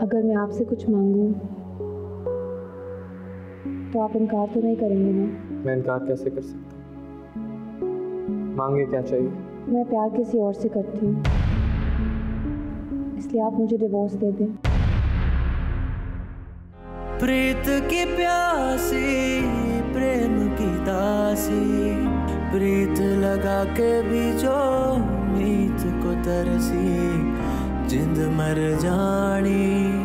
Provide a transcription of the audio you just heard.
आपसे कुछ मांगूं तो आप इनकार तो नहीं करेंगे ना? मैं इनकार कैसे कर सकता मांगे क्या चाहिए? मैं प्यार किसी और से करती हूँ। इसलिए आप मुझे डिवोर्स दे दें। प्रीत की प्यासी प्रेम की दासी प्रीत लगा के भी जो जिंद मर जानी।